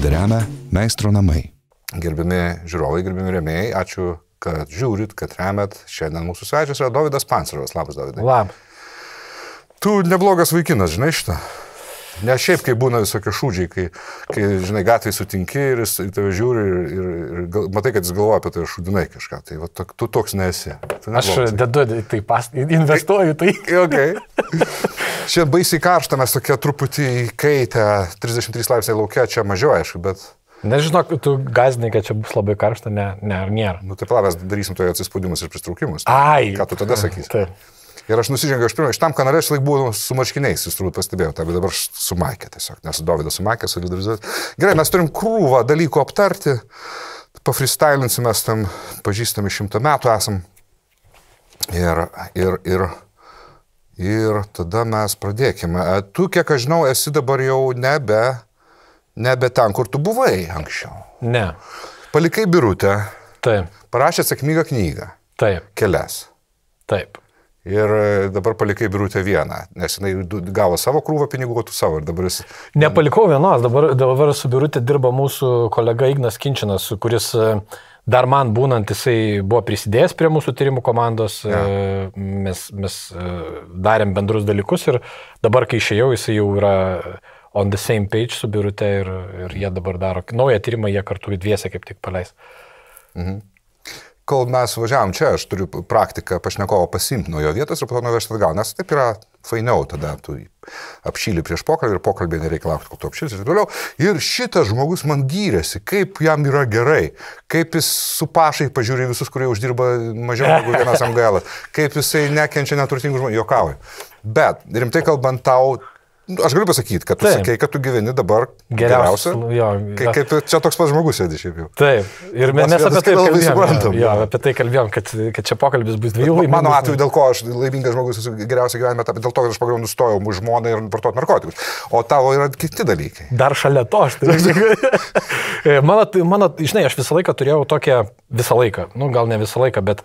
Laidą remia Meistro namai. Gerbimi žiūrovai, gerbimi rėmėjai, ačiū, kad žiūrit, kad remet. Šiandien mūsų svečias yra Davidas Pancerovas. Labas, Davidai. Lab. Tu neblogas vaikinas, žinai šitą. Ne šiaip, kai būna visokie šūdžiai, kai, kai žinai, gatvėje sutinki ir jis į tave žiūri ir, ir, ir gal, matai, kad jis galvoja apie tai šūdinai kažką. Tai va, to, tu toks nesi. Tu Aš dedu, tai pas, investuoju, tai. Okay. Čia baisiai karšta, mes tokie truputį įkaitę, 33 laipsniai laukia, čia mažiau, aišku, bet, Nežinok, tu gazdinai, kad čia bus labai karšta, ne, ne, ar nėra. nu taip, mes darysim toje atsispaudimus ir pristraukimus. Ai. Ką tu tada sakysi? Taip. Ir aš nusižengiau iš pirmo, iš tam kanale aš laik buvau su marškiniais, jūs turbūt pastebėjote, bet dabar aš su Maikė tiesiog, nes Dovydas su Maikė solidarizuoti. Gerai, mes turim krūvą dalykų aptarti, pafreestylinsim, mes tam pažįstami šimtą metų esam. Ir, ir, ir, ir tada mes pradėkime. E, Tu, kiek aš žinau, esi dabar jau nebe, nebe ten, kur tu buvai anksčiau. Ne. Palikai birutę, Taip. parašė sėkmingą knygą, Taip. kelias. Taip. Ir e, dabar palikai birutę vieną, nes jinai gavo savo krūvą pinigų, o tu savo. Ir dabar jis... Nepalikau vienos, dabar, dabar su Birutė dirba mūsų kolega Ignas Kinčinas, kuris e, dar man būnant, jisai buvo prisidėjęs prie mūsų tyrimų komandos, ja. mes, mes e, darėm bendrus dalykus ir dabar, kai išėjau, jisai jau yra on the same page su Birutė ir, ir jie dabar daro naują tyrimą, jie kartu dviese kaip tik paleis. Kol mes važiavam čia, aš turiu praktiką pašnekovo pasimti nuo jo vietos ir po to nuvežti atgal, nes taip yra fainiau, tada tu apšyli prieš pokalbį ir pokalbį nereikia laukti, kol tu apšylis ir toliau. Ir šitas žmogus man gyrėsi, kaip jam yra gerai, kaip jis su pašai pažiūri visus, kurie uždirba mažiau negu vienas MGL, kaip jisai nekenčia neturtingų žmonių, jokauja. Bet rimtai kalbant, tau, aš galiu pasakyti, kad tu Taip. sakei, kad tu gyveni dabar Geriausia, Kai, kaip čia toks pats žmogus sėdi šiaip jau. Taip, ir mes, Mes apie tai labai suprantam, Jo, apie tai kalbėjom, kad, kad čia pokalbis bus dviejų laimingų. Mano atveju, dėl ko aš laimingas žmogus esu geriausia gyvenime, tai dėl to, kad aš pagaliau nustojau už žmoną ir vartoti narkotikus. O tavo yra kiti dalykai. Dar šalia to aš turiu. mano, mano, žinai, aš visą laiką turėjau tokią, visą laiką, nu gal ne visą laiką, bet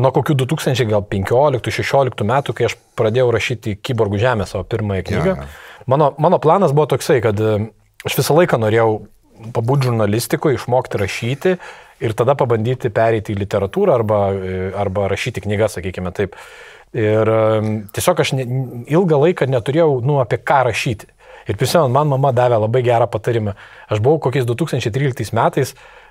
nuo kokių 2015-2016 metų, kai aš pradėjau rašyti Kyborgų žemę savo pirmąją knygą, jo. mano, mano planas buvo toksai, kad e, aš visą laiką norėjau pabūti žurnalistikoje, išmokti rašyti ir tada pabandyti pereiti į literatūrą arba, e, arba rašyti knygas, sakykime taip. Ir em, tiesiog aš ne, ilgą laiką neturėjau, nu, apie ką rašyti. Ir prisimenu, man mama davė labai gerą patarimą. Aš buvau kokiais 2013 metais e,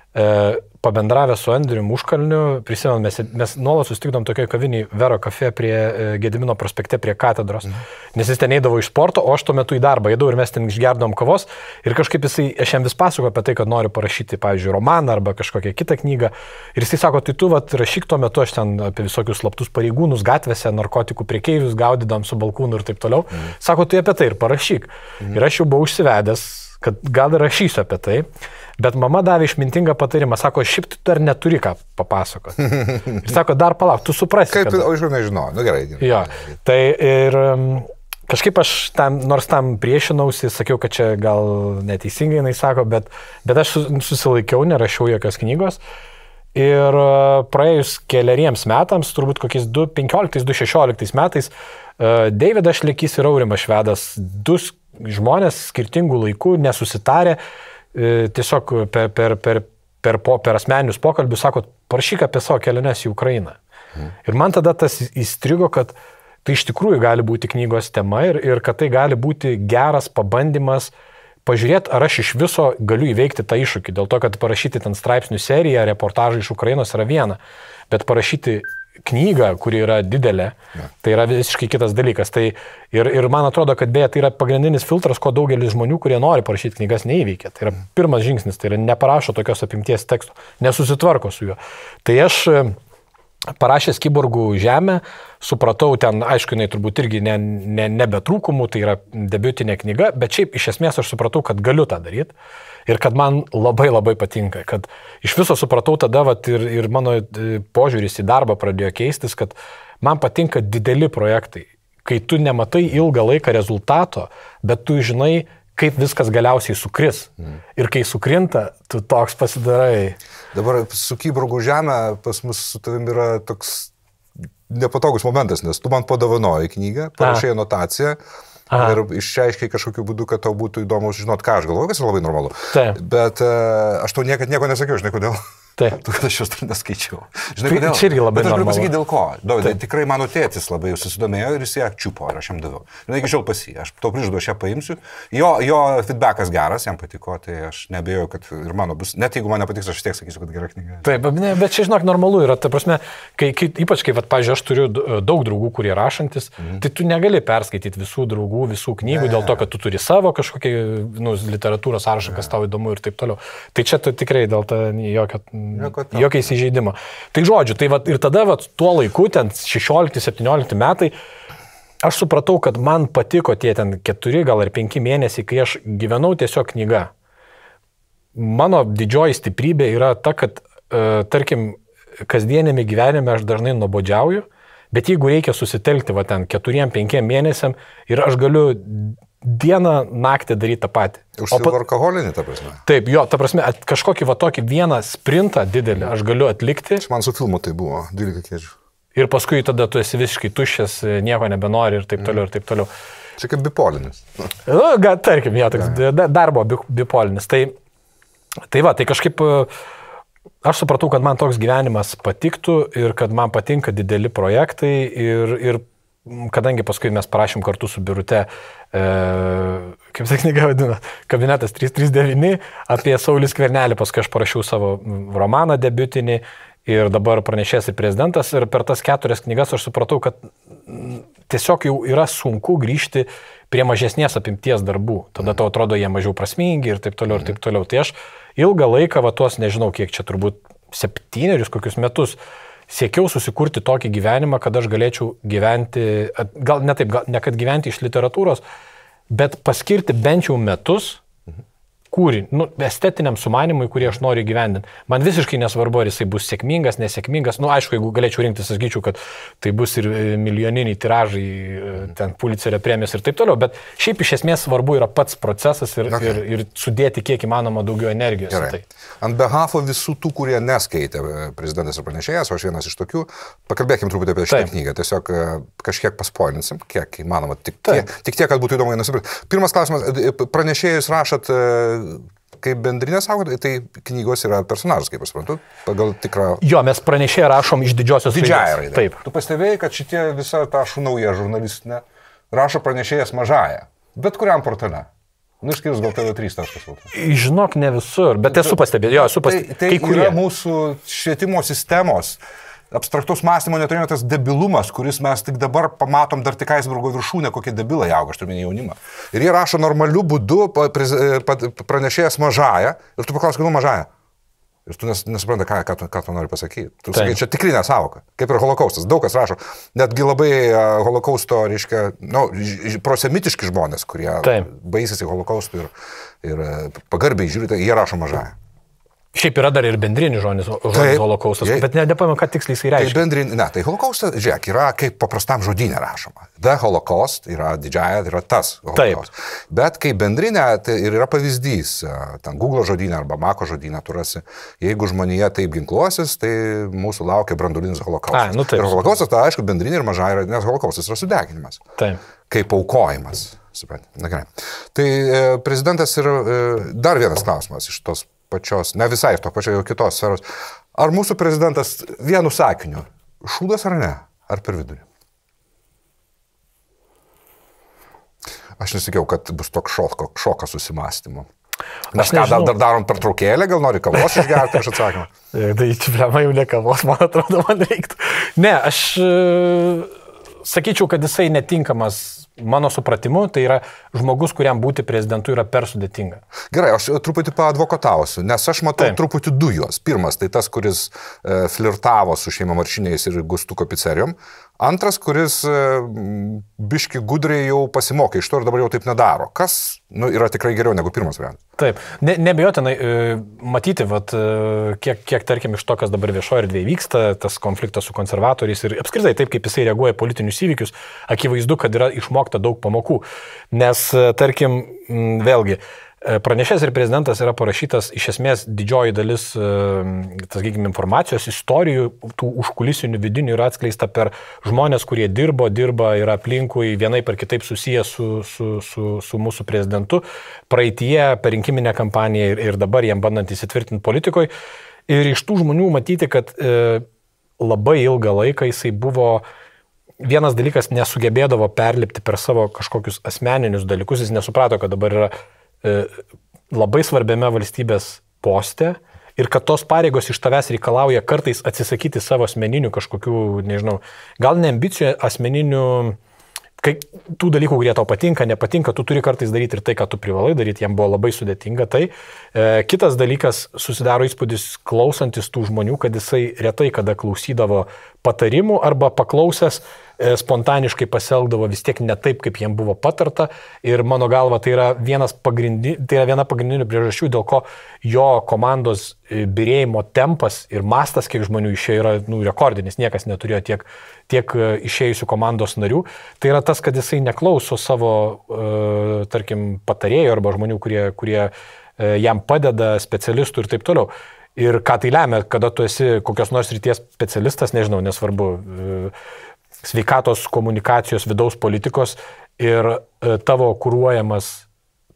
pabendravę su Andriu Muškalniu, prisimenu, mes, mes nuolat sustikdom tokioje kavinėje Vero kafe prie e, Gedimino prospekte prie katedros, mhm. nes jis ten eidavo iš sporto, o aš tuo metu į darbą eidavau ir mes ten išgerdom kavos ir kažkaip jisai, aš jam vis pasakoju apie tai, kad noriu parašyti, pavyzdžiui, romaną arba kažkokią kitą knygą. Ir jisai sako, tai tu vat, rašyk tuo metu, aš ten apie visokius slaptus pareigūnus gatvėse, narkotikų priekeivius gaudydam su balkūnu ir taip toliau. Mhm. Sako, tai apie tai ir parašyk. Mhm. Ir aš jau buvau užsivedęs kad gal rašysiu apie tai, bet mama davė išmintingą patarimą, sako, šiaip tu dar neturi ką papasakoti. Ir sako, dar palauk, tu suprasi. Kaip, kad... o iš kur nežinau, nu gerai. Jo, tai ir kažkaip aš tam, nors tam priešinausi, sakiau, kad čia gal neteisingai jinai sako, bet, bet aš su- susilaikiau, nerašiau jokios knygos. Ir uh, praėjus keliariems metams, turbūt kokiais 2015-2016 metais, uh, Davidas Šlekys ir Aurimas Švedas, du žmonės skirtingų laikų nesusitarė, e, tiesiog per, per, per, per, po, per asmeninius pokalbius sako, parašyk apie savo keliones į Ukrainą. Ir man tada tas įstrigo, kad tai iš tikrųjų gali būti knygos tema ir, ir kad tai gali būti geras pabandymas pažiūrėti, ar aš iš viso galiu įveikti tą iššūkį. Dėl to, kad parašyti ten straipsnių seriją, reportažą iš Ukrainos yra viena, bet parašyti knygą, kuri yra didelė, ja. tai yra visiškai kitas dalykas. Tai ir, ir man atrodo, kad beje tai yra pagrindinis filtras, ko daugelis žmonių, kurie nori parašyti knygas, neįveikia. Tai yra pirmas žingsnis, tai yra neparašo tokios apimties teksto, nesusitvarko su juo. Tai aš e, parašęs Kyborgų žemę, supratau ten, aišku, jinai turbūt irgi ne, ne, nebe trūkumų, tai yra debiutinė knyga, bet šiaip iš esmės aš supratau, kad galiu tą daryti ir kad man labai labai patinka, kad iš viso supratau tada vat, ir, ir mano e, požiūris į darbą pradėjo keistis, kad man patinka dideli projektai, kai tu nematai ilgą laiką rezultato, bet tu žinai, kaip viskas galiausiai sukris. Mm. Ir kai sukrinta, tu toks pasidarai. Dabar su Kyborgų žemė pas mus su tavim yra toks nepatogus momentas, nes tu man padovanoji knygą, parašai anotaciją Aha. ir išreiškiai kažkokiu būdu, kad tau būtų įdomu žinot, ką aš galvoju, kas yra labai normalu. Taip. Bet uh, aš tau niekada nieko nesakiau, žinai kodėl. Taip. Tu, kad aš jos dar neskaičiau. Žinai, Tai kodėl? čia irgi labai Bet aš galiu pasakyti, dėl ko. Dovydai, tikrai mano tėtis labai susidomėjo ir jis ją čiupo ir aš jam daviau. Ir iki šiol pas jį. Aš tau prižadu, aš ją paimsiu. Jo, jo feedbackas geras, jam patiko, tai aš nebejoju, kad ir mano bus. Net jeigu man nepatiks, aš tiek sakysiu, kad gera knyga. Taip, ne, bet čia, žinok, normalu yra. Ta prasme, kai, kai, ypač kai, vat, pažiūrėjau, aš turiu d- daug draugų, kurie rašantis, mhm. tai tu negali perskaityti visų draugų, visų knygų, ne. dėl to, kad tu turi savo kažkokį nu, literatūros sąrašą, kas tau įdomu ir taip toliau. Tai čia tu tikrai dėl to jokio, Jokio įsižeidimo. Tai žodžiu, tai vat, ir tada vat, tuo laiku, ten 16-17 metai, aš supratau, kad man patiko tie ten 4 gal ir 5 mėnesiai, kai aš gyvenau tiesiog knyga mano didžioji stiprybė yra ta, kad, e, tarkim, kasdienėme gyvenime aš dažnai nuobodžiauju, bet jeigu reikia susitelkti, va ten, keturiem, penkiem mėnesiam ir aš galiu dieną, naktį daryti tą patį. O Užsienio pa- alkoholinį, ta prasme. Taip, jo, ta prasme, at, kažkokį va tokį vieną sprintą didelį aš galiu atlikti Man su filmu tai buvo 12 kėdžių. ir paskui tada tu esi visiškai tuščias, e, nieko nebenori ir taip toliau, ir taip toliau. Čia kaip bipolinis. Nu, gal, tarkim, jo, toks da- darbo bi- bipolinis. Tai, tai va, tai kažkaip e, aš supratau, kad man toks gyvenimas patiktų ir kad man patinka dideli projektai ir, ir kadangi paskui mes parašėm kartu su Birute, e, kaip ta knyga vadina, kabinetas 339 apie Saulis Kvernelį, paskui aš parašiau savo romaną debiutinį ir dabar pranešės ir prezidentas ir per tas keturias knygas aš supratau, kad tiesiog jau yra sunku grįžti prie mažesnės apimties darbų. Tada tau atrodo jie mažiau prasmingi ir taip toliau, ir taip toliau. Tai aš ilgą laiką, va tuos nežinau kiek čia turbūt septynerius kokius metus, siekiau susikurti tokį gyvenimą, kad aš galėčiau gyventi, gal ne taip, gal, ne kad gyventi iš literatūros, bet paskirti bent jau metus kūrinį, nu, estetiniam sumanimui, kurį aš noriu gyvendinti. Man visiškai nesvarbu, ar jisai bus sėkmingas, nesėkmingas. Na, nu, aišku, jeigu galėčiau rinktis, sakyčiau, kad tai bus ir e, milijoniniai tiražai, e, ten Pulitzerio premijos ir taip toliau, bet šiaip iš esmės svarbu yra pats procesas ir, Okay. ir, ir sudėti kiek įmanoma daugiau energijos. Gerai. Tai. Ant behafo visų tų, kurie neskaitė e, prezidentas ir pranešėjas, o aš vienas iš tokių, pakalbėkim truputį apie šitą Taip. knygą. Tiesiog kažkiek paspoilinsim, kiek įmanoma. Tik tiek, tik tiek, kad būtų įdomu nusipirkti. Pirmas klausimas. Pranešėjus rašot e, kaip bendrinė savo, tai knygos yra personažas, kaip aš suprantu, pagal tikrą... Jo, mes pranešėjai rašom iš didžiosios Didžiąją raidę. Taip. Tu pastebėjai, kad šitie visa ta šunauja žurnalistinė rašo pranešėjas mažąją. Bet kuriam portale. Nu, išskyrus gal TV3.lt. Žinok, ne visur, bet esu pastebėjęs, jo, esu Tai, pastebėjęs. tai yra mūsų švietimo sistemos abstraktus mąstymo neturėjome tas debilumas, kuris mes tik dabar pamatom dar tik aisbergo viršūnę, kokie debilai auga, aš turiu minėti jaunimą. Ir jie rašo normaliu būdu, pa- pranešėjas mažąją, ir tu paklausai, kodėl mažąją. Ir tu nes, nesupranta, ką, ką, tu, ką tu nori pasakyti. Tu Taip. sakai, čia tikrinė savoka, kaip ir holokaustas. Daug kas rašo, netgi labai a, holokausto, reiškia, nu, prosemitiški žmonės, kurie Taip. baisėsi holokaustų ir, ir a, pagarbiai žiūri, tai jie rašo mažąją. Šiaip yra dar ir bendrinis žodis, žodis Taip. holokaustas, Jei- bet ne, nepamenu, ką tiksliai jisai Tai reiškia. bendrin, ne, tai holokaustas, žiūrėk, yra kaip paprastam žodynė rašoma. The Holocaust yra didžiaja, tai yra tas holokaustas. Bet kaip bendrinė, tai ir yra pavyzdys, a, ten Google žodynė arba Mako žodynė, tu rasi, jeigu žmonija taip ginkluosis, tai mūsų laukia brandulinis holokaustas. A, nu taip. ir holokaustas, tai aišku, bendrinė ir maža yra, nes holokaustas yra sudeginimas. Taip. Kaip aukojimas. Supranti, na gerai. Tai e, prezidentas ir e, dar vienas klausimas iš tos pačios, ne visai to pačio jau kitos sferos. Ar mūsų prezidentas vienu sakiniu šūdas ar ne? Ar per vidurį? Aš nesikiau, kad bus toks šoko, šokas susimastymo. Mes Aš ką, dar, dar darom per traukėlę, gal nori kavos išgerti iš atsakymą? E, Tai čia blema jau ne kavos, man atrodo, man reiktų. Ne, aš e, sakyčiau, kad jisai netinkamas mano supratimu, tai yra žmogus, kuriam būti prezidentu yra per sudėtinga. Gerai, aš truputį paadvokatausiu, nes aš matau Taip. Truputį du juos. Pirmas, tai tas, kuris e, flirtavo su šeima maršiniais ir gustuko pizzerijom. Antras, kuris e, biški gudriai jau pasimokė iš to ir dabar jau taip nedaro. Kas nu, yra tikrai geriau negu pirmas variantas. Taip, ne, nebejotinai e, matyti, vat, e, kiek, kiek, tarkim, iš to, kas dabar viešoje erdvėje vyksta, tas konfliktas su konservatoriais ir apskritai taip, kaip jisai reaguoja politinius įvykius, akivaizdu, kad yra išmokta daug pamokų. Nes, tarkim, vėlgi, E, pranešės ir prezidentas yra parašytas iš esmės didžioji dalis, e, tas, sakykime, informacijos, istorijų, tų užkulisinių vidinių yra atskleista per žmonės, kurie dirbo, dirba ir aplinkui vienai per kitaip susiję su, su, su, su mūsų prezidentu, praeitie, per rinkiminę kampaniją ir, ir dabar jam bandant įsitvirtinti politikoje. Ir iš tų žmonių matyti, kad e, labai ilgą laiką jisai buvo vienas dalykas nesugebėdavo perlipti per savo kažkokius asmeninius dalykus, jis nesuprato, kad dabar yra E, labai svarbiame valstybės poste ir kad tos pareigos iš tavęs reikalauja kartais atsisakyti savo asmeninių kažkokių, nežinau, gal ne ambicijų, asmeninių, kai tų dalykų, kurie tau patinka, nepatinka, tu turi kartais daryti ir tai, ką tu privalai daryti, jam buvo labai sudėtinga. Tai e, kitas dalykas, susidaro įspūdis klausantis tų žmonių, kad jisai retai kada klausydavo patarimų arba paklausęs E, spontaniškai pasielgdavo vis tiek ne taip, kaip jiem buvo patarta. Ir mano galva tai yra, pagrindi, tai yra viena pagrindinių priežasčių, dėl ko jo komandos e, birėjimo tempas ir mastas, kiek žmonių išėjo, yra nu, rekordinis. Niekas neturėjo tiek, tiek e, išėjusių komandos narių. Tai yra tas, kad jisai neklauso savo, tarkim, patarėjų arba žmonių, kurie, kurie jam padeda, specialistų ir taip toliau. Ir ką tai lemia, kada tu esi kokios nors ryties specialistas, nežinau, nesvarbu, sveikatos komunikacijos vidaus politikos ir e, tavo kūruojamas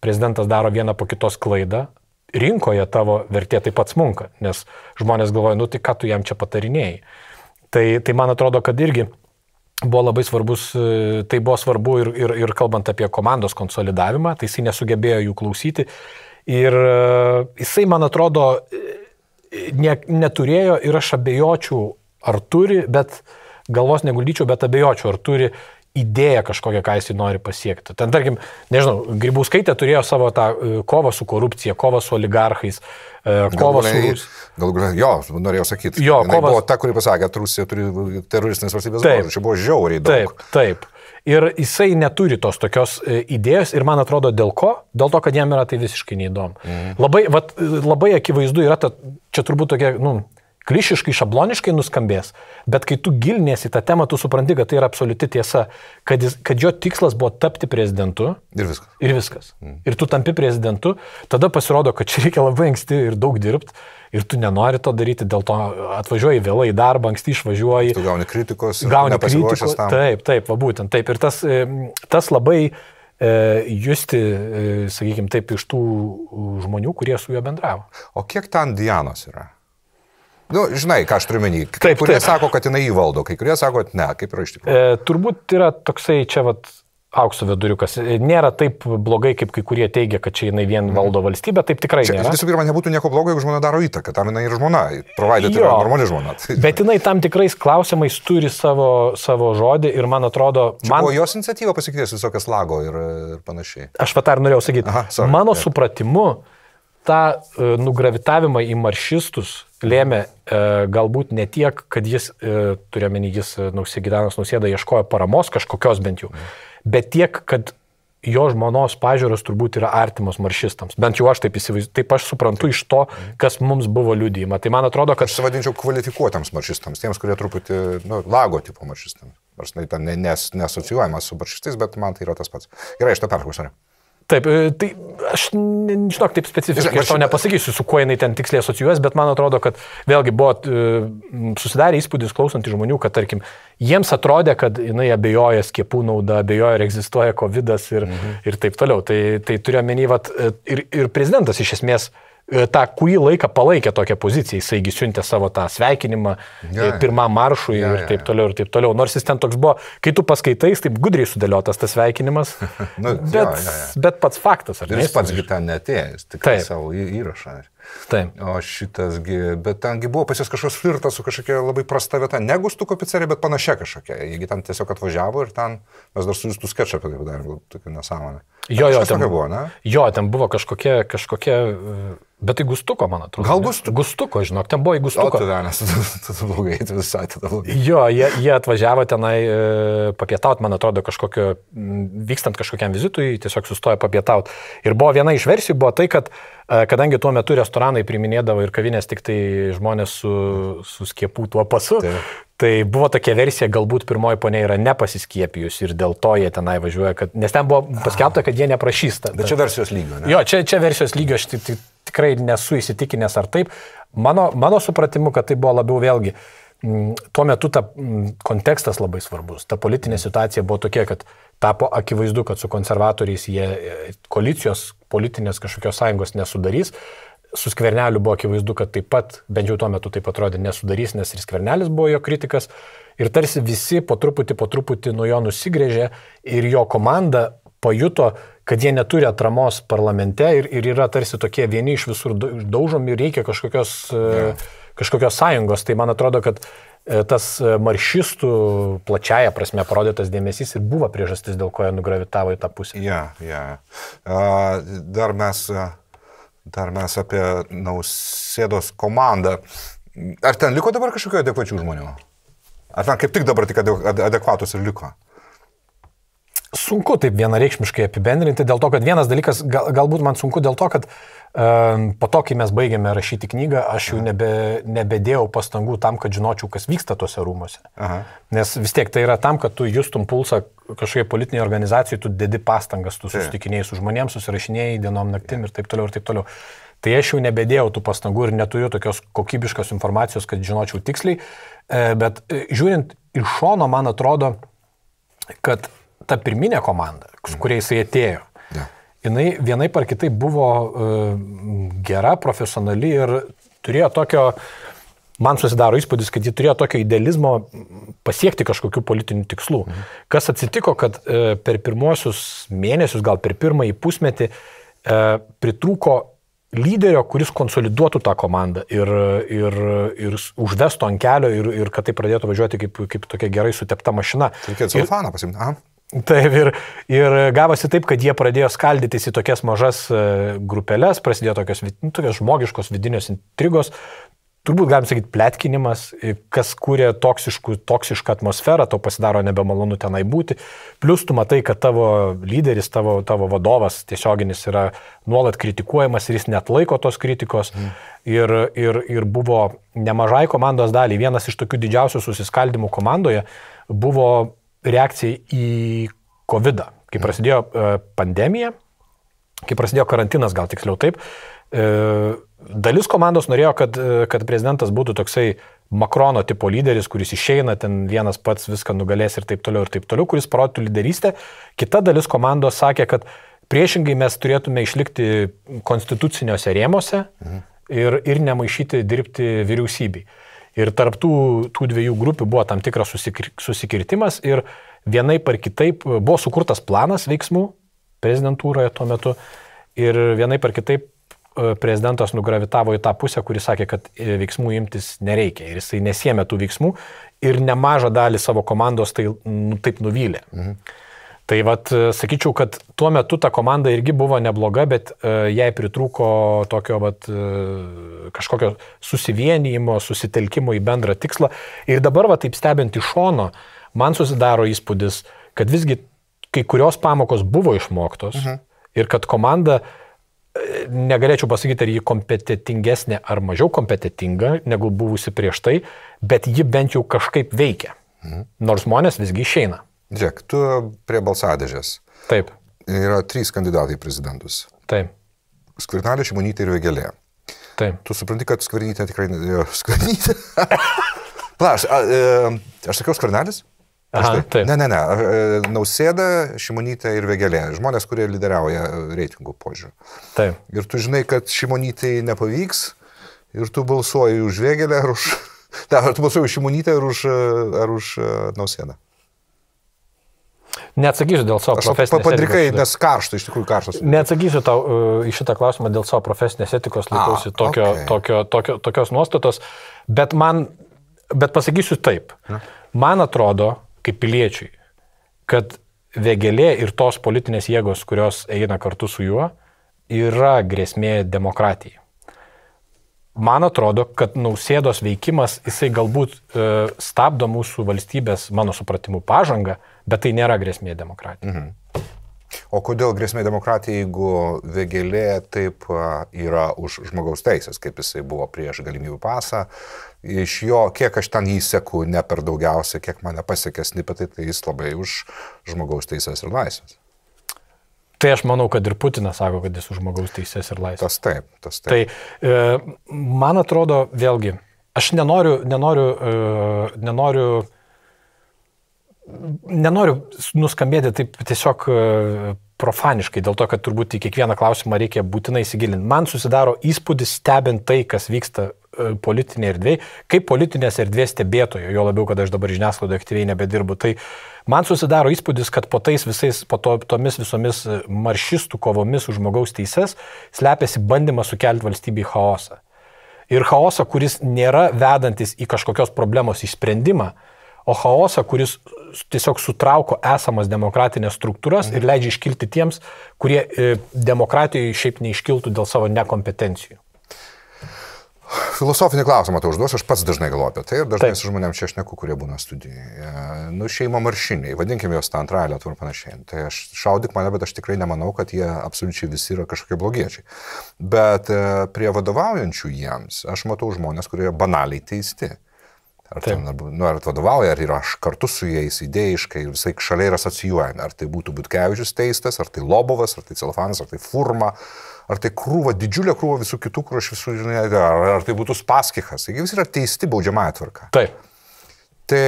prezidentas daro vieną po kitos klaidą, rinkoje tavo vertė taip pat smunka, nes žmonės galvoja, nu tai ką tu jam čia patarinėjai. Tai, tai man atrodo, kad irgi buvo labai svarbus, e, tai buvo svarbu ir, ir, ir kalbant apie komandos konsolidavimą, tai jisai nesugebėjo jų klausyti. Ir e, jisai, man atrodo, ne, neturėjo ir aš abejočiau, ar turi, bet uh, galvos neguldyčiau, bet abejočiau, ar turi idėją kažkokią, ką jisai nori pasiekti. Ten, tarkim, nežinau, Grybauskaitė turėjo savo tą e, kovą su korupcija, kovą su oligarchais, e, kovą su... Gal galia, jo, norėjau sakyti. Jo, kovas... buvo ta, kuri pasakė, kad Rusija turi teroristinės valstybės bruožų. Čia buvo žiauriai daug. Taip, taip. Ir jisai neturi tos tokios e, idėjos ir man atrodo dėl ko? Dėl to, kad jam yra tai visiškai neįdomu. Mhm. Labai, vat, labai akivaizdu yra, ta, čia turbūt tokia, nu, klišiškai, šabloniškai nuskambės, bet kai tu gilinėsi tą temą, tu supranti, kad tai yra absoliuti tiesa, kad, jis, kad jo tikslas buvo tapti prezidentu. Ir viskas. Ir viskas. Mm. Ir tu tampi prezidentu, tada pasirodo, kad čia reikia labai anksti ir daug dirbti. Ir tu nenori to daryti, dėl to atvažiuoji vėlai į darbą, anksti išvažiuoji. Tu gauni kritikos, gauni kritikos. Tam. Taip, taip, va būtent taip. Ir tas, e, tas labai e, justi, e, sakykime, taip iš tų žmonių, kurie su juo bendravo. O kiek ten Dianos yra? Nu, žinai, ką aš turiu menį. Kai taip, kurie taip. sako, kad jinai įvaldo, kai kurie sako, kad ne, kaip yra iš tikrųjų. E, turbūt yra toksai čia vat, aukso viduriukas. E, nėra taip blogai, kaip kai kurie teigia, kad čia jinai vien mhm. valdo valstybę, taip tikrai čia, nėra. Visų pirma, nebūtų nieko blogo, jeigu žmona daro įtaką, tam jinai ir žmona, provaidė tai yra normali žmona. Bet jinai tam tikrais klausimais turi savo, savo žodį ir man atrodo... Čia man... Buvo jos iniciatyva pasikviesti visokias lago ir, ir panašiai. Aš pat ar norėjau sakyti, Aha, sorry, mano yeah. supratimu, tą uh, nugravitavimą į maršistus lėmė e, galbūt ne tiek, kad jis, e, turiuomenį, jis e, Nausigidanas Nausėda ieškojo paramos kažkokios bent jau, bet tiek, kad jo žmonos pažiūros turbūt yra artimos maršistams. Bent jau aš taip įsivaizduoju, taip aš suprantu iš to, kas mums buvo liudyjama. Tai man atrodo, kad... Aš savadinčiau kvalifikuotams maršistams, tiems, kurie truputį, nu, lago tipo maršistams. Nors tai ten nes, nesocijuojamas su maršistais, bet man tai yra tas pats. Gerai, aš to perklausiu. Taip, e, tai aš, žinok, taip specifiškai, aš to nepasakysiu, su kuo jinai ten tiksliai asocijuojas, bet man atrodo, kad vėlgi buvo e, susidarę įspūdis klausant žmonių, kad, tarkim, jiems atrodė, kad jinai abejoja skiepų nauda, abejoja, ar egzistuoja COVID ir, mhm. ir taip toliau. Tai, tai turiu menį, e, ir, ir prezidentas iš esmės uh, tą kurį laiką palaikė tokią poziciją, jisai siuntė savo tą sveikinimą ja, ja. pirmam maršui ja, ja, ir taip toliau ir taip toliau. Nors jis ten toks buvo, kai tu paskaitai, taip gudriai sudėliotas tas sveikinimas, nu, bet, ja, ja, ja. bet pats faktas, ar ne? Jis pats gi ten netėjęs, tik savo įrašą. Taip. O šitasgi, bet tengi buvo pas jūs kažkoks flirtas su kažkokia labai prasta vieta, ne Gustuko pizzerija, bet panašia kažkokia. Jie ten tiesiog atvažiavo ir ten, mes dar su jūsų sketšą apie tai padarėme, tokia nesąmonė. Jo, jo, ten buvo, ne? Jo, ten buvo kažkokia, kažkokia Bet tai gustuko, man atrodo. Gal gustuko? Gustuko, žinok, ten buvo į gustuko. Tada, nes tada blogai, tai visai tada blogai. Jo, jie, jie atvažiavo tenai e, papietauti, man atrodo, kažkokio, vykstant kažkokiam vizitui, tiesiog sustojo papietauti. Ir buvo viena iš versijų, buvo tai, kad e, kadangi tuo metu restoranai priminėdavo ir kavinės tik tai žmonės su, su skiepų tuo pasu, Taip Tai buvo tokia versija, galbūt pirmoji ponė yra nepasiskiepijus ir dėl to jie tenai važiuoja, kad, nes ten buvo paskelbta, kad jie neprašys. Ta, Bet čia versijos lygio, ne? Jo, čia, čia versijos lygio aš tik, tik, tikrai nesu įsitikinęs ar taip. Mano, mano supratimu, kad tai buvo labiau vėlgi, m, tuo metu ta m, kontekstas labai svarbus. Ta politinė situacija buvo tokia, kad tapo akivaizdu, kad su konservatoriais jie e, koalicijos politinės kažkokios sąjungos nesudarys. Su skverneliu buvo akivaizdu, kad taip pat, bent jau tuo metu taip atrodė, nesudarys, nes ir skvernelis buvo jo kritikas. Ir tarsi visi po truputį, po truputį nuo jo nusigrėžė ir jo komanda pajuto, kad jie neturi atramos parlamente ir, ir yra tarsi tokie vieni iš visur daužomi ir reikia kažkokios, yeah. kažkokios sąjungos. Tai man atrodo, kad e, tas e, maršistų plačiaja prasme parodytas dėmesys ir buvo priežastis, dėl ko jie nugravitavo į tą pusę. Ja, ja. Dar mes, dar mes apie nausėdos komandą. Ar ten liko dabar kažkokių adekvačių žmonių? Ar ten kaip tik dabar tik adekvatus ir liko? Sunku taip vienareikšmiškai apibendrinti, dėl to, kad vienas dalykas, gal, galbūt man sunku dėl to, kad um, po to, kai mes baigėme rašyti knygą, aš jau nebe, nebedėjau pastangų tam, kad žinočiau, kas vyksta tuose rūmose. Aha. Nes vis tiek tai yra tam, kad tu justum pulsą kažkokiai politiniai organizacijai, tu dedi pastangas, tu susitikinėjai su žmonėms, susirašinėjai dienom naktim ir taip toliau ir taip toliau. Tai aš jau nebedėjau tų pastangų ir neturiu tokios kokybiškos informacijos, kad žinočiau tiksliai, e, bet e, žiūrint iš šono, man atrodo, kad ta pirminė komanda, su kuria jisai atėjo. Jinai vienaip ar kitaip buvo uh, gera, profesionali ir turėjo tokio, man susidaro įspūdis, kad ji turėjo tokio idealizmo pasiekti kažkokių politinių tikslų. Mhm. Kas atsitiko, kad uh, per pirmuosius mėnesius, gal per pirmąjį pusmetį uh, pritrūko lyderio, kuris konsoliduotų tą komandą ir, ir, ir užvestų ant kelio ir, ir kad tai pradėtų važiuoti kaip, kaip tokia gerai sutepta mašina. Reikėtų cellofaną pasimti. Taip, ir, ir gavosi taip, kad jie pradėjo skaldytis į tokias mažas e, grupelės, prasidėjo tokios, nu, tokios žmogiškos vidinės intrigos, turbūt galim sakyti plėtkinimas, kas kūrė toksišką atmosferą, tau pasidaro nebemalonu tenai būti. Plus tu matai, kad tavo lyderis, tavo, tavo vadovas tiesioginis yra nuolat kritikuojamas ir jis net laiko tos kritikos. Mm. Ir, ir, ir buvo nemažai komandos dalį. Vienas iš tokių didžiausių susiskaldimų komandoje buvo reakcija į COVID. -ą. Kai prasidėjo e, pandemija, kai prasidėjo karantinas, gal tiksliau taip, e, dalis komandos norėjo, kad, e, kad prezidentas būtų toksai Makrono tipo lyderis, kuris išeina ten vienas pats viską nugalės ir taip toliau ir taip toliau, kuris parodytų lyderystę. Kita dalis komandos sakė, kad priešingai mes turėtume išlikti konstituciniuose rėmose mhm. ir, ir nemaišyti dirbti vyriausybei. Ir tarptų tų dviejų grupių buvo tam tikras susikir, susikirtimas ir vienai par kitaip buvo sukurtas planas veiksmų prezidentūroje tuo metu ir vienai par kitaip e, prezidentas nugravitavo į tą pusę, kuris sakė, kad e, veiksmų imtis nereikia ir jisai nesėmė tų veiksmų ir nemažą dalį savo komandos tai nu, taip nuvylė. Mhm. Tai vad, e, sakyčiau, kad tuo metu ta komanda irgi buvo nebloga, bet uh, jai pritrūko tokio vat, uh, kažkokio susivienijimo, susitelkimo į bendrą tikslą. Ir dabar, va, taip stebint iš šono, man susidaro įspūdis, kad visgi kai kurios pamokos buvo išmoktos mhm. ir kad komanda, negalėčiau pasakyti, ar ji kompetitingesnė ar mažiau kompetitinga negu buvusi prieš tai, bet ji bent jau kažkaip veikia. Mhm. Nors žmonės visgi išeina. Žiūrėk, tu prie balsadėžės. Taip. Yra trys kandidatai į prezidentus. Taip. Skvernelė, Šimonytė ir Vėgelė. Taip. Tu supranti, kad Skvernytė tikrai... Skvernytė. Pala, aš, a, e, aš sakiau Skvernelis? Aha, taip. Ne, ne, ne. E, Nausėda, Šimonytė ir Vėgelė. Žmonės, kurie lyderiauja reitingų požiūriu. Taip. Ir tu žinai, kad Šimonytė nepavyks ir tu balsuoji už Vėgelę ar už... Ne, ar tu balsuoji už Šimonytę ar už, ar už e, Nausėdą? Neatsakysiu dėl savo profesinės etikos. Padrikai, nes karšta, iš tikrųjų karštas. Neatsakysiu tau uh, į šitą klausimą dėl savo profesinės etikos, laikausi tokio, okay. tokio, tokio, tokios nuostatos, bet man, bet pasakysiu taip. Man atrodo, kaip piliečiui, kad vėgelė ir tos politinės jėgos, kurios eina kartu su juo, yra grėsmė demokratijai. Man atrodo, kad nausėdos veikimas, jisai galbūt e, stabdo mūsų valstybės, mano supratimu, pažangą, bet tai nėra grėsmė demokratijai. Mhm. O kodėl grėsmė demokratijai, jeigu Vėgelė taip a, yra už žmogaus teisės, kaip jisai buvo prieš galimybių pasą. Iš jo, kiek aš ten įseku, ne per daugiausia, kiek mane pasiekė snipetai, tai jis labai už žmogaus teisės ir laisvės. Tai aš manau, kad ir Putinas sako, kad jis už žmogaus teisės ir laisvės. Tas taip, tas taip. Tai e, man atrodo, vėlgi, aš nenoriu, nenoriu, e, nenoriu, nenoriu nuskambėti taip tiesiog e, profaniškai, dėl to, kad turbūt į kiekvieną klausimą reikia būtinai įsigilinti. Man susidaro įspūdis stebint tai, kas vyksta e, politinėje erdvėje, kaip politinės erdvės stebėtojo, jo labiau, kad aš dabar žiniasklaidoje aktyviai nebedirbu. Tai man susidaro įspūdis, kad po tais visais, po to, tomis visomis e, maršistų kovomis už žmogaus teises slepiasi bandymas sukelti valstybį chaosą. Ir chaosą, kuris nėra vedantis į kažkokios problemos išsprendimą, o chaosą, kuris tiesiog sutrauko esamas demokratinės struktūras ir leidžia iškilti tiems, kurie e, demokratijoje šiaip neiškiltų dėl savo nekompetencijų. Filosofinį klausimą tai užduosiu, aš pats dažnai galvoju apie tai ir dažnai Taip. su žmonėms čia aš neku, kurie būna studijoje. Nu, šeimo maršiniai, vadinkime juos tą antrąją lietuvą ir panašiai. Tai aš šaudik mane, bet aš tikrai nemanau, kad jie absoliučiai visi yra kažkokie blogiečiai. Bet e, prie vadovaujančių jiems aš matau žmonės, kurie yra banaliai teisti. Ar, ten, ar, nu, ar vadovauja, ar yra aš kartu su jais idėjiškai, visai šalia yra asocijuojami. Ar tai būtų Butkevičius teistas, ar tai Lobovas, ar tai Celofanas, ar tai Furma, ar tai krūva, didžiulė krūva visų kitų, kur aš visų žinai, ar, ar tai būtų Spaskikas. Taigi visi yra teisti baudžiamąją tvarką. Taip, Tai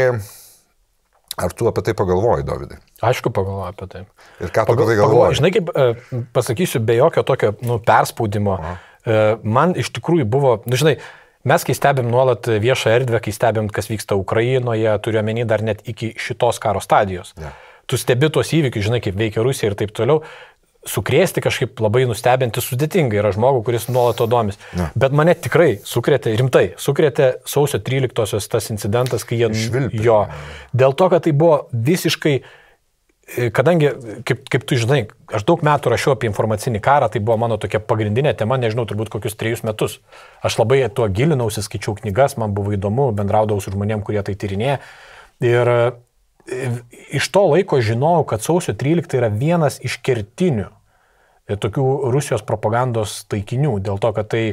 ar tu apie tai pagalvoji, Dovydai? aišku, pagalvoju apie tai. Ir ką tu apie tai Pagal- galvoji? Žinai, kaip e, pasakysiu, be jokio tokio nu, perspaudimo, e, man iš tikrųjų buvo, nu, žinai, mes kai stebim nuolat viešą erdvę, kai stebim, kas vyksta Ukrainoje, turiu omeny dar net iki šitos karo stadijos. Ne. Tu stebi tuos įvykius, žinai, kaip veikia Rusija ir taip toliau. Sukrėsti kažkaip labai nustebinti sudėtinga yra žmogų, kuris nuolat to domis. Ne. Bet mane tikrai sukrėtė, rimtai, sukrėtė sausio 13-osios tas incidentas, kai jie... Švilpė. Jo. Dėl to, kad tai buvo visiškai E, kadangi, kaip, kaip tu žinai, aš daug metų rašiau apie informacinį karą, tai buvo mano tokia pagrindinė tema, nežinau, turbūt kokius trejus metus. Aš labai tuo gilinausi, skaičiau knygas, man buvo įdomu, bendraudavau su žmonėm, kurie tai tyrinėja. Ir iš to laiko žinojau, kad sausio 13 yra vienas iš kertinių e, tokių Rusijos propagandos taikinių, dėl to, kad tai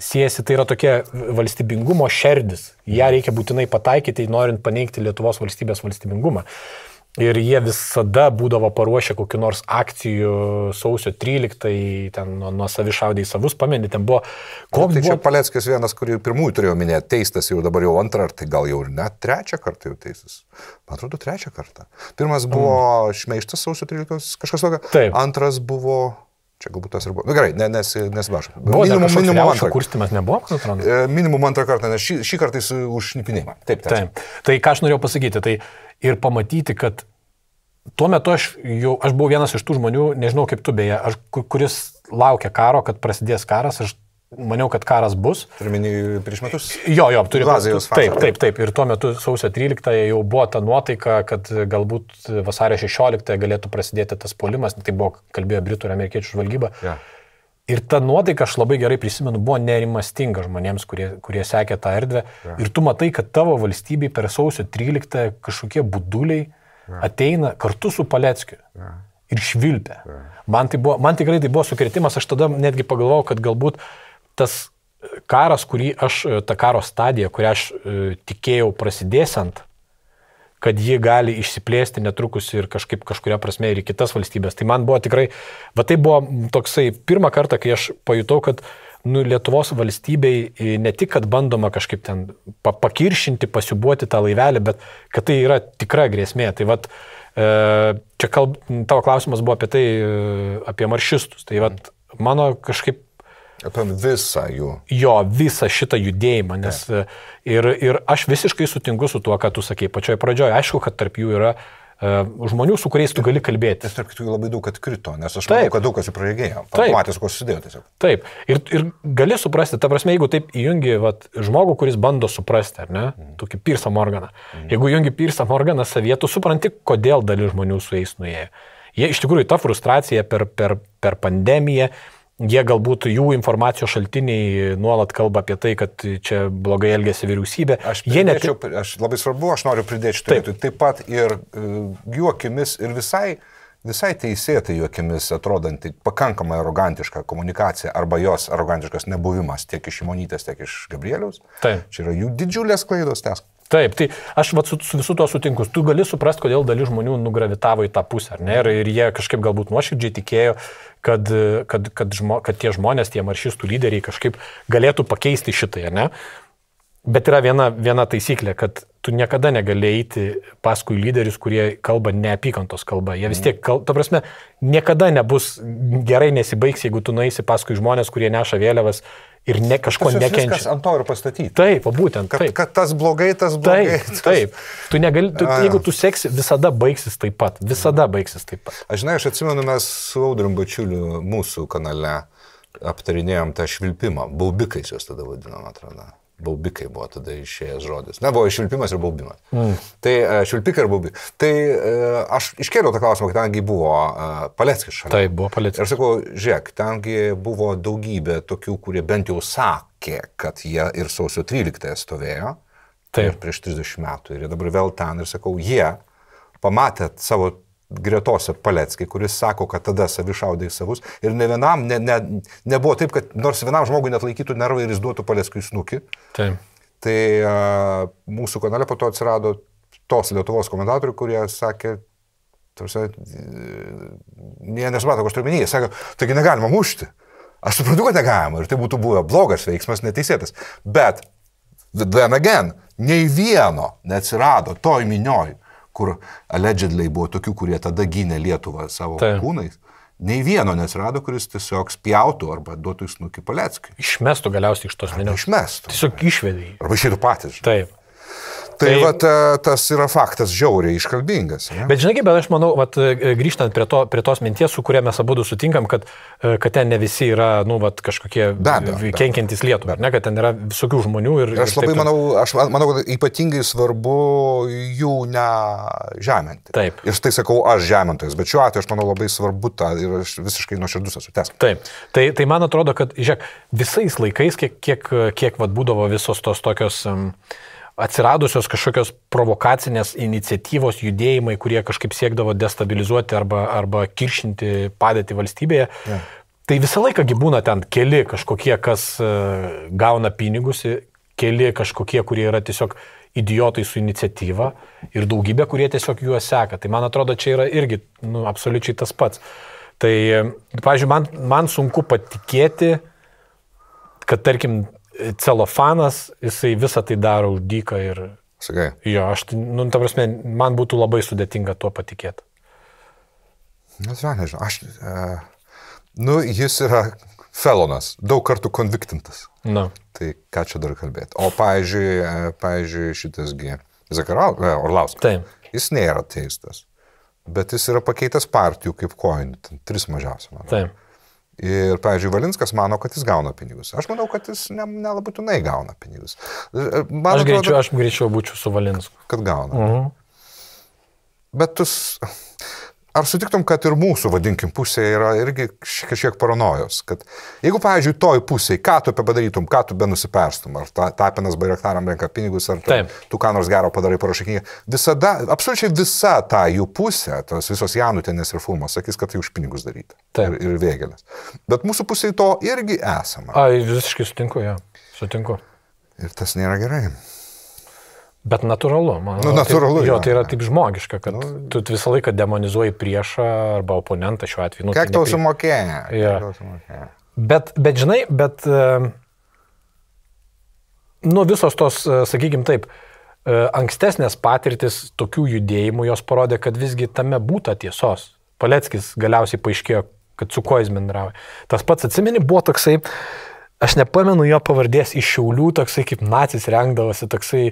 siejasi, tai yra tokia valstybingumo šerdis. Ja reikia būtinai pataikyti, norint paneigti Lietuvos valstybės valstybingumą. Ir jie visada būdavo paruošę kokiu nors akcijų sausio 13, ten nuo, nuo savišaudai savus, pamenė, ten buvo... Koks Tai čia buvo... Paleckis vienas, kurį pirmųjų turėjau minėti, teistas jau dabar jau antrą, ar tai gal jau ir net trečią kartą jau teistas. Man atrodo, trečią kartą. Pirmas buvo mm. šmeištas sausio 13, kažkas tokio. Taip. Antras buvo, čia galbūt tas ir buvo. Na gerai, ne, nes, dar Minimum, minimum antrą. kurstimas nebuvo, man atrodo. E, Minimum antrą kartą, nes šį, šį kartą jis už šnipinėjimą. Taip, taip. Taip. Tai ką aš norėjau pasakyti, tai ir pamatyti, kad tuo metu aš jau, aš buvau vienas iš tų žmonių, nežinau kaip tu beje, aš, ku- kuris laukia karo, kad prasidės karas, aš maniau, kad karas bus. Turiu minį prieš metus. Jo, jo, turi Invazijos fazę. Taip, taip, taip. Ir tuo metu sausio 13 jau buvo ta nuotaika, kad galbūt vasario 16 galėtų prasidėti tas polimas, tai buvo, kalbėjo Britų ir Amerikiečių žvalgyba. Ja. Ir ta nuotaika, aš labai gerai prisimenu, buvo nerimastinga žmonėms, kurie, kurie sekė tą erdvę. Ja. Ir tu matai, kad tavo valstybei per sausio 13 kažkokie buduliai ja. ateina kartu su Paleckiu. Ja. Ir švilpia. Man, tai buvo, man tikrai tai buvo sukretimas, aš tada netgi pagalvojau, kad galbūt tas karas, kurį aš, ta karo stadija, kurią aš e, tikėjau prasidėsiant, kad ji gali išsiplėsti netrukus ir kažkaip kažkuria prasme ir į kitas valstybės. Tai man buvo tikrai, va tai buvo toksai pirmą kartą, kai aš pajutau, kad nu, Lietuvos valstybei e, ne tik, kad bandoma kažkaip ten pa pakiršinti, pasiubuoti tą laivelį, bet kad tai yra tikra grėsmė. Tai vat, e, čia kalb, tavo klausimas buvo apie tai, e, apie maršistus. Tai vat, mano kažkaip Apie visą jų. jo visą šitą judėjimą, nes e, ir, ir aš visiškai sutinku su tuo, ką tu sakei pačioje pradžioje. Aišku, kad tarp jų yra uh, žmonių, su kuriais tu gali kalbėti. Nes tarp kitų labai daug atkrito, nes aš Taip. manau, kad daug kas jų praregėjo. Taip. Matė, su kuo susidėjo tiesiog. Taip, ir, ir gali suprasti, ta prasme, jeigu taip įjungi vat, žmogų, kuris bando suprasti, ar ne, tokį Pirsą Morganą. Jeigu įjungi Pirsą Morganą savyje, tu supranti, kodėl dalis žmonių su jais nuėjo. Jie iš tikrųjų ta frustracija per, per, per pandemiją, jie galbūt jų informacijos šaltiniai nuolat kalba apie tai, kad čia blogai elgėsi vyriausybė. Aš, net... aš labai svarbu, aš noriu pridėti šitą Taip. vietoj. Taip pat ir uh, jų akimis ir visai visai teisėtai juokiamis atrodanti pakankamai arogantiška komunikacija arba jos arogantiškas nebuvimas tiek iš Imonytės, tiek iš Gabrieliaus. Taip. Čia yra jų didžiulės klaidos, nes Taip, tai aš vat, su, su visu tuo sutinku. Tu gali suprasti, kodėl dalis žmonių nugravitavo į tą pusę, ar ne? Ir, ir jie kažkaip galbūt nuoširdžiai tikėjo, kad, kad, kad, žmo, kad tie žmonės, tie maršistų lyderiai kažkaip galėtų pakeisti šitai, ar ne? Bet yra viena, viena taisyklė, kad tu niekada negali eiti paskui lyderius, kurie kalba neapykantos kalba. Jie vis tiek, kal, ta prasme, niekada nebus gerai nesibaigs, jeigu tu nueisi paskui žmonės, kurie neša vėliavas ir ne kažko nekenčia. viskas ant to ir pastatyti. Taip, būtent. Kad, Taip. kad tas blogai, tas blogai. Taip, taip. Tu negali, tu, A, jeigu tu seksi, visada baigsis taip pat. Visada baigsis taip pat. Aš žinai, aš atsimenu, mes su Audrim Bačiuliu mūsų kanale aptarinėjom tą švilpimą. Baubikais juos tada vadinam, atrodo. Baubikai buvo tada išėjęs žodis. Ne, buvo švilpimas ir baubimas. Mm. Tai e, švilpikai ir baubikai. Tai e, aš iškėliau tą klausimą, kadangi buvo e, Paleckis šalia. Taip, buvo palicis. Ir sakau, žiūrėk, tengi buvo daugybė tokių, kurie bent jau sakė, kad jie ir sausio 13 stovėjo. Taip. Ir prieš 30 metų. Ir dabar vėl ten. Ir sakau, jie pamatė savo gretose Paleckį, kuris sako, kad tada savi šaudė į savus. Ir ne vienam, ne, ne, nebuvo taip, kad nors vienam žmogui net laikytų nervai ir jis duotų Paleckį snukį. Taip. Tai a, mūsų kanale po to atsirado tos Lietuvos komentatorių, kurie sakė, tarsi, jie nesuprato, ko aš turiu minėti. Jie sakė, taigi negalima mušti. Aš suprantu, kad negalima ir tai būtų buvę blogas veiksmas, neteisėtas. Bet, then again, nei vieno neatsirado toj minioj, kur allegedly buvo tokių, kurie tada gynė Lietuvą savo Taip. kūnais. Nei vieno neatsirado, kuris tiesiog spjautų arba duotų snukį Paleckiui. Išmestų galiausiai iš tos minios. Išmestų. Tiesiog išvedai. Arba išėtų patys. žinai. Taip. Tai, Tai- tai va, tas yra faktas žiauriai iškalbingas. Ne? Bet žinai, bet aš manau, vat, e, grįžtant prie, to, prie tos minties, su kuria mes abu sutinkam, kad, e, kad ten ne visi yra, nu, vat, kažkokie kenkiantis Lietuvai, ne, kad ten yra visokių žmonių ir... Aš ir taip labai toliau. manau, aš manau, kad ypatingai svarbu jų nežeminti. Taip. Ir tai sakau aš žemintojas, bet šiuo atveju aš manau labai svarbu tą ir aš visiškai nuoširdus esu. Tęsk. Taip, tai, tai man atrodo, kad, žiūrėk, visais laikais, kiek, kiek, kiek vat, būdavo visos tos tokios um, atsiradusios kažkokios provokacinės iniciatyvos, judėjimai, kurie kažkaip siekdavo destabilizuoti arba, arba kiršinti padėtį valstybėje. Ja. Tai visą laiką gi būna ten keli kažkokie, kas uh, gauna pinigus, keli kažkokie, kurie yra tiesiog idiotai su iniciatyva ir daugybė, kurie tiesiog juos seka. Tai man atrodo, čia yra irgi nu, absoliučiai tas pats. Tai, pavyzdžiui, man, man sunku patikėti, kad, tarkim, celofanas, jisai visą tai daro už dyką ir Sakai. jo, aš, tai, nu, ta prasme, man būtų labai sudėtinga tuo patikėti. Nes vėl nežinau, aš. E, nu, jis yra felonas, daug kartų konviktintas. Na, Tai ką čia dar kalbėti. O, pavyzdžiui, e, pavyzdžiui šitasgi Zakaral, e, Orlauskas. Taip. Jis nėra teistas. Bet jis yra pakeitęs partijų kaip koinį, tris mažiausiai. Taip. Ir, pavyzdžiui, Valinskas mano, kad jis gauna pinigus. Aš manau, kad jis ne- nelabai gauna pinigus. E, Man Aš atrodo, greičiau, aš greičiau būčiau su Valinsku. kad gauna. Mhm. Bet tu, ar sutiktum, kad ir mūsų, vadinkim, pusėje yra irgi kažkiek paranojos, kad jeigu, pavyzdžiui, toj pusėje, ką tu padarytum, ką tu be nusiperstum, ar ta, tapinas bairaktaram renka pinigus, ar tu, Taip. tu ką nors gero padarai parašykinį, visada, absoliučiai visa ta jų pusė, tos visos Janutinės ir Fulmos, sakys, kad tai už pinigus daryti. Taip. Ir, ir vėgelės. Bet mūsų pusėje to irgi esama. Ai, visiškai sutinku, jo. Sutinku. Ir tas nėra gerai. Bet natūralu, man. Nu, atrodo, natūralu, Tai, jo, tai yra taip žmogiška, kad nu, tu visą laiką demonizuoji priešą arba oponentą šiuo atveju. Nu, Kiek tai tau nepri- sumokėjo? Sumokėjo? Bet, bet žinai, bet e, nu visos tos, sakykime taip, e, ankstesnės patirtis tokių judėjimų jos parodė, kad visgi tame būta tiesos. Paleckis galiausiai paaiškėjo, kad su kuo jis bendrauja. Tas pats atsimeni, buvo toksai, aš nepamenu jo pavardės iš šiaulių, toksai kaip nacis rengdavosi, toksai...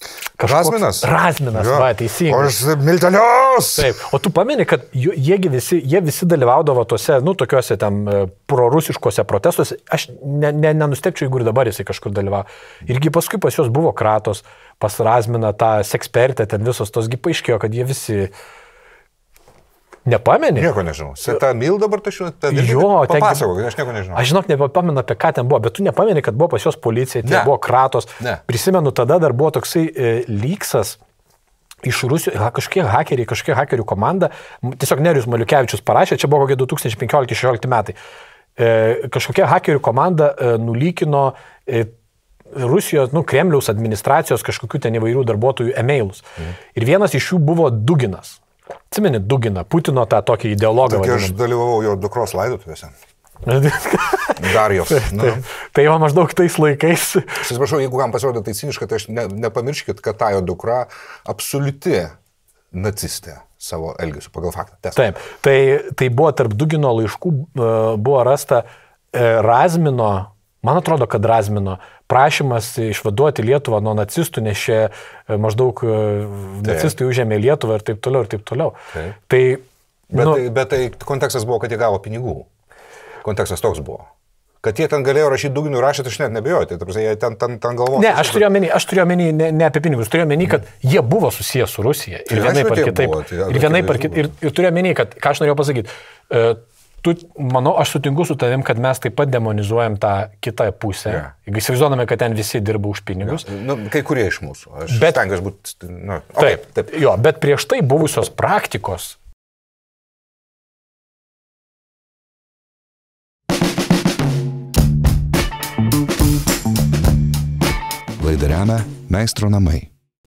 kažkoks- Razminas? Razminas, Jo. va, teisingai. Aš miltelius! Taip, o tu pameni, kad jiegi visi, jie visi dalyvaudavo tose, nu, tokiuose ten e, prorusiškose protestuose. Aš ne, ne, nenustepčiau, jeigu ir dabar jisai kažkur dalyvavo. Irgi paskui pas juos buvo kratos, pas Razminą tą sekspertę, ten visos tosgi paaiškėjo, kad jie visi... Nepameni? Nieko nežinau. Seta Mil dabar tu šiuo atveju. Jo, ten- Papasakok, aš nieko nežinau. Aš žinok, nepamenu apie ką ten buvo, bet tu nepameni, kad buvo pas juos policija, ten Ne. buvo kratos. Ne. Prisimenu, tada dar buvo toksai e, lyksas, iš Rusijos, ha, kažkokie hakeriai, kažkokia hakerių komanda, tiesiog Nerius Maliukevičius parašė, čia buvo kokie 2015-2016 metai, e, kažkokia hakerių komanda e, nulykino e, Rusijos, nu, Kremliaus administracijos kažkokių ten įvairių darbuotojų emailus. Mhm. Ir vienas iš jų buvo Duginas. Atsimeni Duginą, Putino tą tokį ideologą. Tokia aš dalyvavau jo dukros laidotuvėse. Dar jos. Nu. tai, tai jau maždaug tais laikais. Aš atsiprašau, jeigu kam pasirodė tai ciniška, tai aš ne, nepamirškit, kad ta jo dukra absoliuti nacistė savo elgesiu pagal faktą. Testą. Taip, tai, tai buvo tarp Dugino laiškų, e, buvo rasta e, Razmino, man atrodo, kad Razmino prašymas išvaduoti Lietuvą nuo nacistų, nes čia e, maždaug e, nacistai užėmė Lietuvą ir taip toliau, ir taip toliau. Taip. Tai, Bet, nu, tai, bet tai kontekstas buvo, kad jie gavo pinigų. Kontekstas toks buvo. Kad jie ten galėjo rašyti dugnų rašyti, aš net nebejoju. Tai tarsi, jie ten, ten, ten galvojo. Ne, aš turiu omeny, aš turiu omeny ne, ne apie pinigus, turiu omeny, kad jie buvo susijęs su Rusija. Ir vienaip ar kitaip. buvo, tai Ir vienaip ar kitaip. Ir, ir turiu omeny, kad, ką aš norėjau pasakyti, e, tu, manau, aš sutinku su tavim, kad mes taip pat demonizuojam tą kitą pusę. Jo. Jeigu įsivaizduodame, kad ten visi dirba už pinigus. Nu, kai kurie iš mūsų. Aš Bet- stengiuosi būti. Nu, Taip, okay, taip. Jo, bet prieš tai buvusios praktikos Laidą remia Meistro namai.